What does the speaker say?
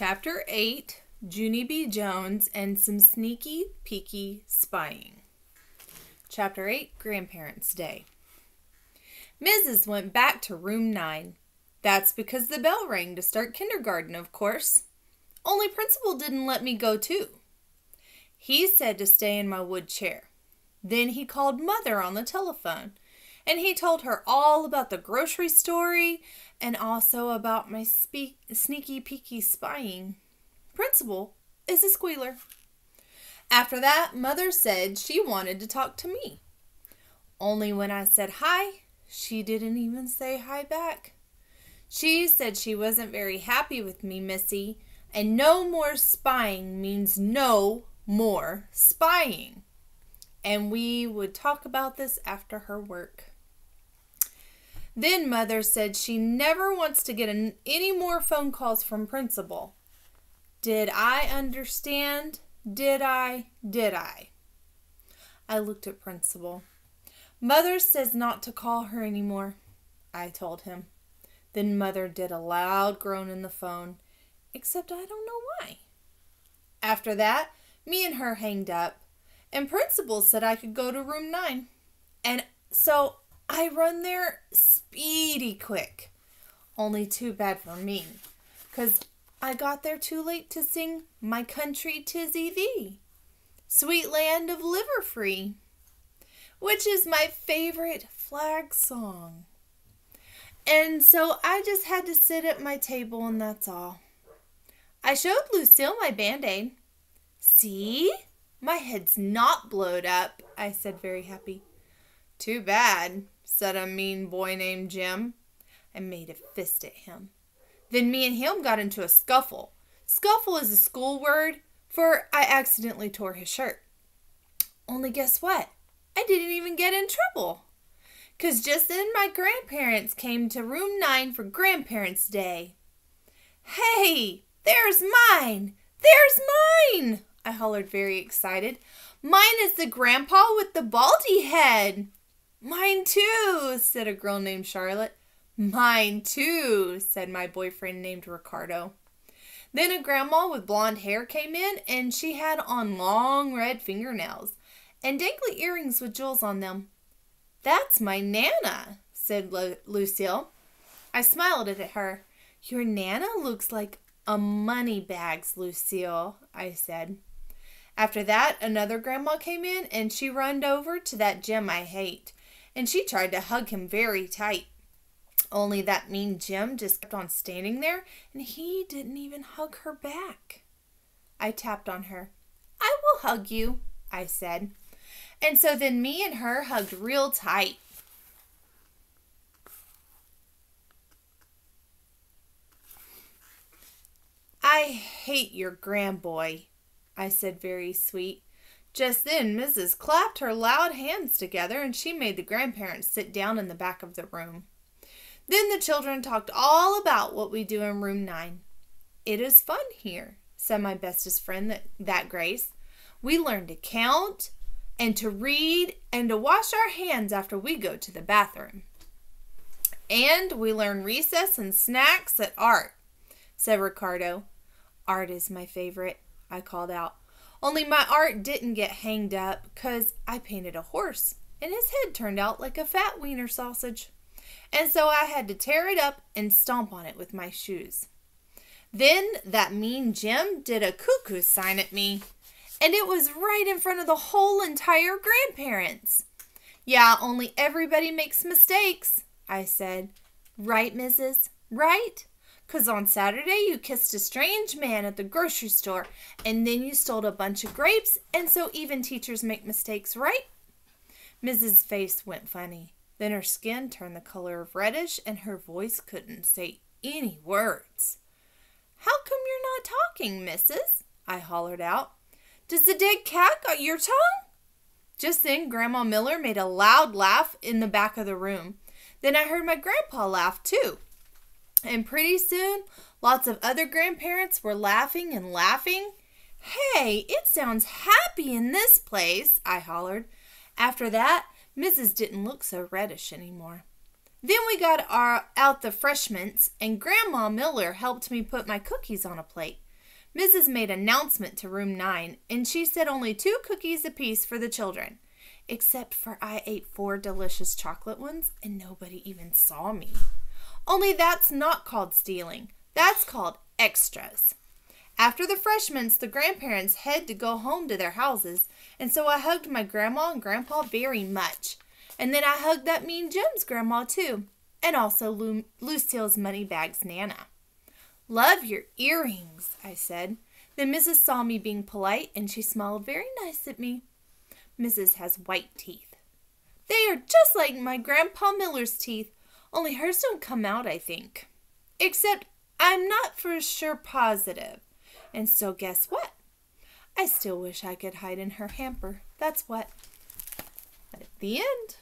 Chapter 8 Junie B. Jones and some sneaky peeky spying. Chapter 8 Grandparents' Day. Mrs. went back to room 9. That's because the bell rang to start kindergarten, of course. Only Principal didn't let me go too. He said to stay in my wood chair. Then he called Mother on the telephone and he told her all about the grocery story and also about my sneaky peeky spying. Principal is a squealer. After that, Mother said she wanted to talk to me. Only when I said hi, she didn't even say hi back. She said she wasn't very happy with me, Missy, and no more spying means no more spying. And we would talk about this after her work. Then Mother said she never wants to get an, any more phone calls from Principal. Did I understand? Did I? Did I? I looked at Principal. Mother says not to call her anymore, I told him. Then Mother did a loud groan in the phone, except I don't know why. After that, me and her hanged up, and Principal said I could go to room 9. And so I run there speedy quick. Only too bad for me, 'cause I got there too late to sing My Country Tizzy Thee, Sweet Land of Liver Free, which is my favorite flag song. And so I just had to sit at my table and that's all. I showed Lucille my band aid. See? My head's not blowed up, I said, very happy. Too bad, said a mean boy named Jim. I made a fist at him. Then me and him got into a scuffle. Scuffle is a school word for I accidentally tore his shirt. Only guess what? I didn't even get in trouble. Because just then my grandparents came to room 9 for Grandparents' Day. Hey, there's mine! There's mine! I hollered very excited. Mine is the grandpa with the baldy head. Mine too, said a girl named Charlotte. Mine too, said my boyfriend named Ricardo. Then a grandma with blonde hair came in and she had on long red fingernails and dangly earrings with jewels on them. That's my Nana, said Lu- Lucille. I smiled at her. Your Nana looks like a money bags, Lucille, I said. After that, another grandma came in and she runned over to that Jim I hate and she tried to hug him very tight. Only that mean Jim just kept on standing there, and he didn't even hug her back. I tapped on her. I will hug you, I said. And so then me and her hugged real tight. I hate your grandboy, I said very sweet. Just then, Mrs. clapped her loud hands together and she made the grandparents sit down in the back of the room. Then the children talked all about what we do in room 9. It is fun here, said my bestest friend, that, that Grace. We learn to count and to read and to wash our hands after we go to the bathroom. And we learn recess and snacks at art, said Ricardo. Art is my favorite, I called out. Only my art didn't get hanged up because I painted a horse and his head turned out like a fat wiener sausage. And so I had to tear it up and stomp on it with my shoes. Then that mean Jim did a cuckoo sign at me, and it was right in front of the whole entire grandparents. Yeah, only everybody makes mistakes, I said. Right, Mrs. Right? Because on Saturday you kissed a strange man at the grocery store and then you stole a bunch of grapes, and so even teachers make mistakes, right? Mrs. face went funny. Then her skin turned the color of reddish and her voice couldn't say any words. How come you're not talking, missus? I hollered out. Does the dead cat got your tongue? Just then, Grandma Miller made a loud laugh in the back of the room. Then I heard my grandpa laugh too. And pretty soon, lots of other grandparents were laughing and laughing. Hey, it sounds happy in this place, I hollered. After that, Mrs. didn't look so reddish anymore. Then we got our, out the freshments, and Grandma Miller helped me put my cookies on a plate. Mrs. made announcement to room 9, and she said only two cookies apiece for the children, except for I ate four delicious chocolate ones and nobody even saw me. Only that's not called stealing. That's called extras. After the freshmen, the grandparents had to go home to their houses, and so I hugged my grandma and grandpa very much. And then I hugged that mean Jim's grandma too, and also Lu- Lucille's Moneybags Nana. Love your earrings, I said. Then Mrs. saw me being polite, and she smiled very nice at me. Mrs. has white teeth. They are just like my Grandpa Miller's teeth, only hers don't come out, I think. Except I'm not for sure positive. And so, guess what? I still wish I could hide in her hamper. That's what. At the end.